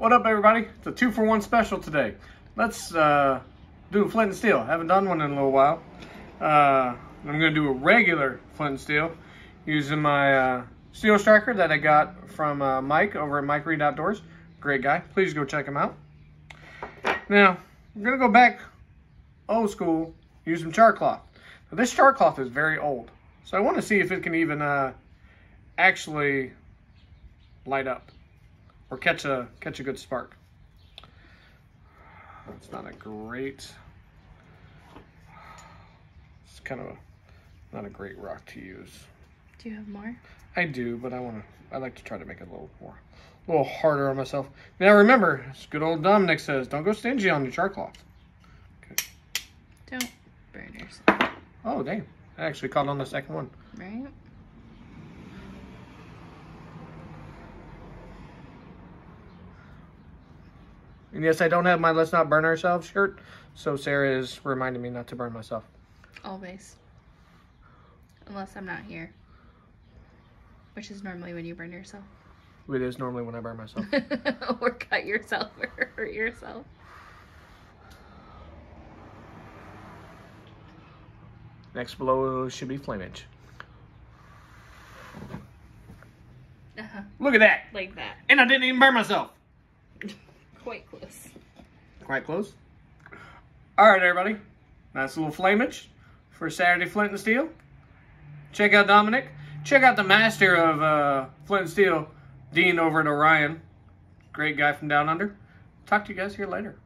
What up, everybody? It's a two for one special today. Let's uh, do a flint and steel. Haven't done one in a little while. Uh, I'm going to do a regular flint and steel using my uh, steel striker that I got from uh, Mike over at Mike Reed Outdoors. Great guy. Please go check him out. Now, I'm going to go back old school, use some char cloth. Now, this char cloth is very old, so I want to see if it can even uh, actually light up or catch a catch a good spark. It's not a great. It's kind of a not a great rock to use. Do you have more? I do, but I want to. I like to try to make it a little more, a little harder on myself. Now remember, as good old Dominic says, don't go stingy on your char cloth. Okay. Don't burn yourself. Oh dang! I actually caught on the second one. Right? And yes, I don't have my "Let's Not Burn Ourselves" shirt, so Sarah is reminding me not to burn myself. Always. Unless I'm not here. Which is normally when you burn yourself. It is normally when I burn myself. or cut yourself or hurt yourself. Next below should be flamage. Uh-huh. Look at that! Like that. And I didn't even burn myself. Quite close. Quite close. All right, everybody. Nice little flamage for Saturday Flint and Steel. Check out Dominic. Check out the master of uh, Flint and Steel, Dean over at Orion. Great guy from down under. Talk to you guys here later.